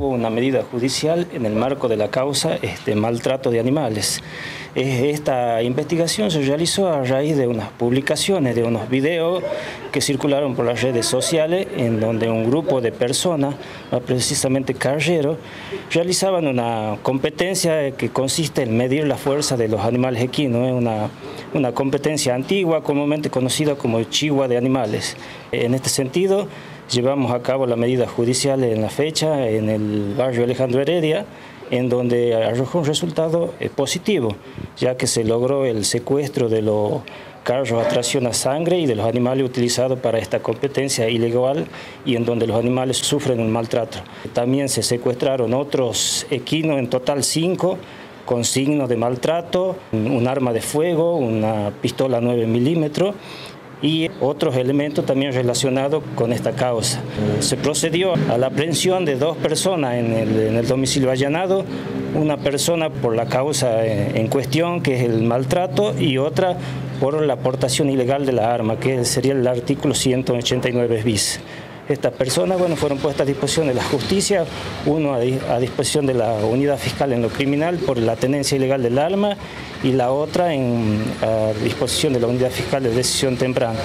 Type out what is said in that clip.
hubo una medida judicial en el marco de la causa este, maltrato de animales. Esta investigación se realizó a raíz de unas publicaciones, de unos videos que circularon por las redes sociales en donde un grupo de personas, precisamente carreros, realizaban una competencia que consiste en medir la fuerza de los animales equinos, una, una competencia antigua comúnmente conocida como chigua de animales. En este sentido, llevamos a cabo la medida judicial en la fecha en el barrio Alejandro Heredia, en donde arrojó un resultado eh, positivo, ya que se logró el secuestro de los carros a tracción a sangre y de los animales utilizados para esta competencia ilegal y en donde los animales sufren un maltrato. También se secuestraron otros equinos, en total cinco, con signos de maltrato, un arma de fuego, una pistola 9 milímetros y otros elementos también relacionados con esta causa. Se procedió a la aprehensión de dos personas en el, domicilio allanado, una persona por la causa en cuestión, que es el maltrato, y otra por la aportación ilegal de la arma, que sería el artículo 189 bis. Estas personas bueno, fueron puestas a disposición de la justicia, uno a, disposición de la unidad fiscal en lo criminal por la tenencia ilegal del arma y la otra en, a disposición de la unidad fiscal de decisión temprana.